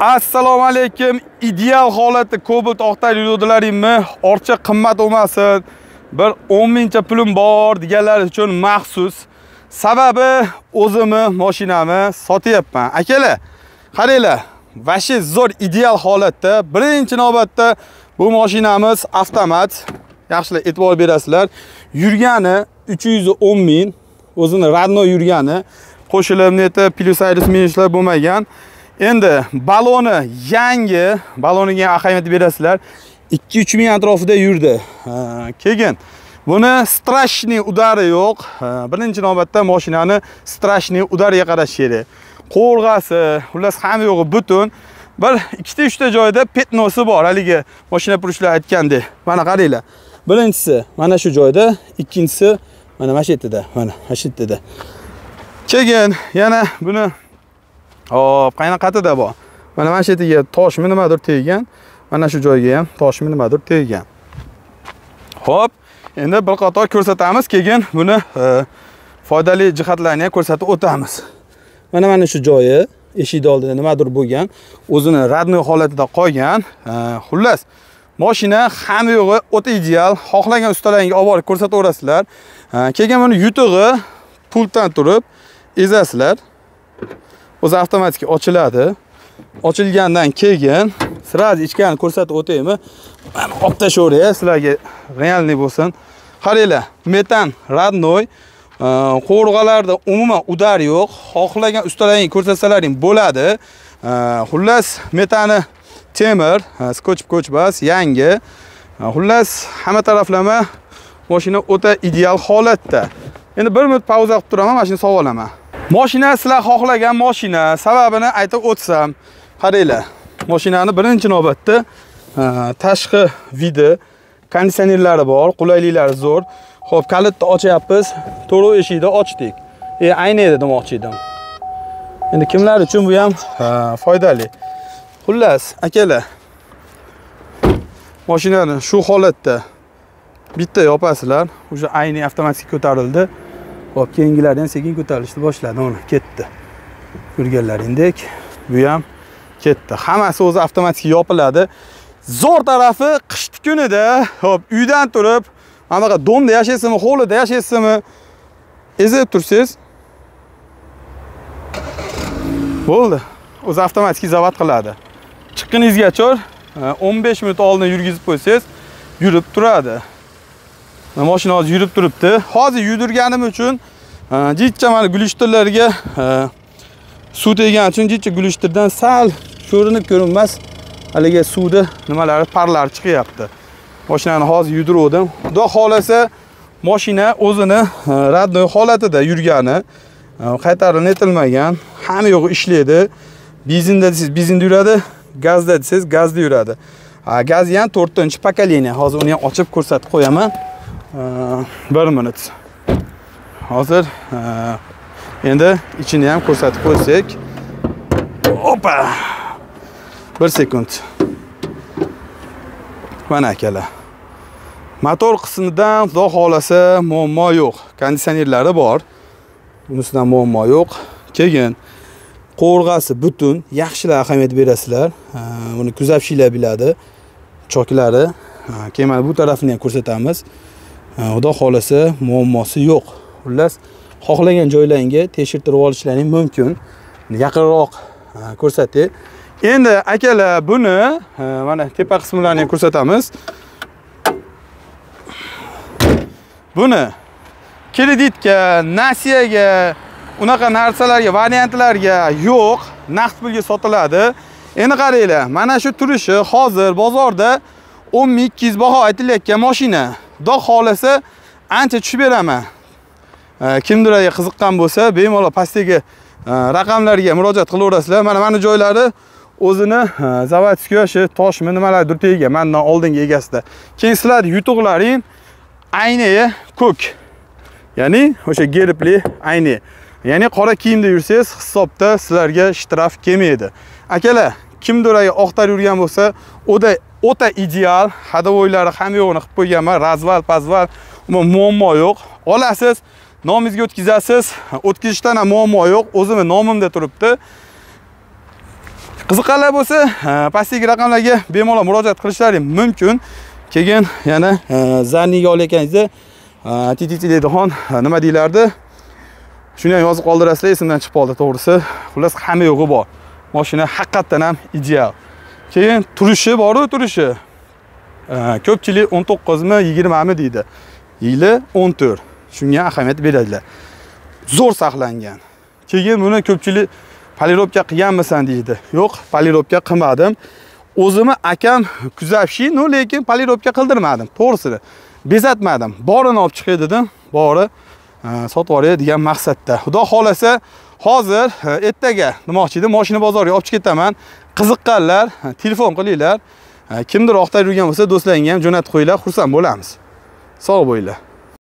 assalomu alaykum. Ideal holatda cobalt oqtayli yo'ldalaringmi ortiqcha qimmat bo'lmasin. Bir 10 mingcha pulim bor deganlar uchun maxsus. Sababi o'zimni mashinamni sotyapman. Akalar qaranglar vashi zo'r ideal holatda birinchi navbatda bu mashinamiz avtomat. Yaxshilab e'tibor berasizlar. Yurgani 310 ming. O'zini родной yurgani qo'shilib neti plyus ayris minuslar bo'lmagan. Endi baloni yangi baloniga ahamiyat berasizlar. 2-3 ming atrofida yurdi. Keyin buni strashniy udari yo'q. Birinchi navbatda mashinani strashniy udariga qarash kerak. Qo'rg'asi xullas hamma yo'g'i butun. Bir ikkita uchta joyda petnosi bor. Haligi mashina purushlar aytgandek. Mana qaranglar. Birinchisi mana shu joyda ikkinchisi mana mana shu yerda mana mana shu yerda keyin yana buni hop qanaqatida bor mana mana shu yerga toshmi nimadir teggan mana shu joyga ham toshmi nimadir teggan ho'p endi bir qator ko'rsatamiz keyin buni e, foydali jihatlarini ham ko'rsatib o'tamiz. Mana mana shu joyi eshikni oldida nimadir bo'lgan o'zini родной holatida qolgan e, xullas mashina hamma yo'g'i o'ta ideal xohlagan ustalaringga olib borib ko'rsataverasizlar. E, keyin buni yutug'i pultdan turib ezasizlar. O'zi avtomatik ochiladi. Ochilgandan keyin сразу ichkani ko'rsatib o'taymi? Mana olib tashlayveray sizlarga realniy bo'lsin. Qaranglar metan родной e, qovurg'alarda umuman udar yo'q. Xohlagan ustalaring ko'rsatsalaring bo'ladi. E, xullas metani temir e, skochib ko'chmas yangi. Xullas hamma taraflama mashina o'ta ideal holatda. Endi bir minut pauza qilib turaman mashina shuni sovib olaman. Mashina sizlar xohlagan mashina. Sababini aytib o'tsam, qaranglar. Mashinani birinchi navbatda tashqi vidi, konditsionerlari bor, qulayliklari zo'r. Xo'p, kalitni ochyapmiz. To'rov eshikni ochdik. E, aynaydi demoqchi edim. Endi kimlar uchun bu ham foydali. Xullas, akalar. Mashinani shu holatda bitta yopasizlar. O'sha ayni avtomatik ko'tarildi. Hop, keyingilar ham sekin ko'tarilishni boshladi. Mana ketdi. Ko'rganlaringdek, bu ham ketdi. Hammasi o'zi avtomatik yopiladi. Zo'r tarafi qishki kunida, hop, uydan turib, mana bunaqa domda yashaysizmi, hovlida yashaysizmi, ezib tursiz. Bo'ldi. O'zi avtomatik zavod qiladi. Chiqqiningizgacha 15 e, minut oldin yurgizib qo'ysangiz, yurib turadi. Mashina hozir yurib turibdi. Hozir yurdirganim uchun e, mana gulishtirlarga e, suv tegani uchun jicha gulishtirdan sal ko'rinib ko'rinmas. Haligi suvni nimalari parlari chiqyapti. Mashinani hozir yurdirdim xudo xohlasa mashina o'zini e, radnoy holatida yurgani e, qaytarib netilmagan. Hamma yo'g'i ishlaydi. Benzinda desangiz benzinda yuradi gazda desangiz gazda yuradi. Gazi ham to'rtinchi pokoleniya hozir uni ham ochib ko'rsatib qo'yaman. Bir minut. Hozir endi ichini ham ko'rsatib qo'ysak. Opa! Bir sekund. Mana akalar motor qismidan xudo xohlasa muammo yo'q. Konditsionerlari bor. Bunisidan muammo yo'q. Keyin qovurg'asi butun yaxshilab ahamiyat berasizlar. Buni kuzatishinglar biladi. Choklari. Keyin mana bu tarafini ham ko'rsatamiz. Xudo xohlasa muammosi yo'q. Xullas xohlagan joylaringga tekshirtirib olishlaring mumkin. Yaqinroq ko'rsatay endi akalar buni mana tepa qismlarini ham ko'rsatamiz. Buni kreditga nasiyaga unaqa narsalarga variantlarga yo'q. Naqd pulga sotiladi. Endi qaranglar mana shu turishi hozir bozorda o'n ming 200 baho aytilayotgan mashina xudo xohlasa ancha tushib beraman. E, kimdir qiziqqan bo'lsa bemalol pastdagi e, raqamlarga murojaat qilaverasizlar. Mana mana joylari o'zini e, заводской shu toshmi nimalardir tegan mandan oldingi egasida. Keyin sizlarni yutuqlaring ayni ko'k. Ya'ni o'sha gerbli ayni. Ya'ni qora kiyimda yursangiz hisobda sizlarga shtraf kelmaydi. Akalar kimdir oqtar yurgan bo'lsa o'da o'ta ideal. Hadavoylari ham yo'qini qilib qo'yganman. Razval pazval umuman muammo yo'q. Olasiz nomingizga o'tkazasiz. O'tkazishdan ham muammo yo'q. O'zimni nomimda turibdi. Qiziqqanlar bo'lsa e, pastdagi raqamlarga bemalol murojaat qilishlari mumkin. Keyin yana e, zanniga olayotganingizda e, titi deydigan nima deylardi? Shuni ham yozib qoldirasizlar esimdan chiqib qoldi to'g'risi. Xullas hamma yo'g'i bor. Mashina haqiqatdan ham ideal. Keyin turishi boru turishi. Ko'pchilik 19 mi 20 mi deydi. Yili 14 shunga ahamiyat beradilar. Zo'r saqlangan. Keyin buni ko'pchilik polirovka qilganmisan deydi. Yo'q polirovka qilmadim. O'zimni akam kuzavshi ну lekin polirovka qildirmadim. To'g'risini. Bezatmadim. Borini olib chiqay dedim. Bori sotib yuboray degan maqsadda. Xudo xohlasa hozir e, ertaga demoqchi edim moshina bozoriga olib chiqib ketaman. Qiziqqanlar e, telefon qilinglar. E, kimdir oqtarib yurgan bo'lsa do'stlaringga ham jo'natib qo'yinglar xursand bo'lamiz. Sog' bo'linglar.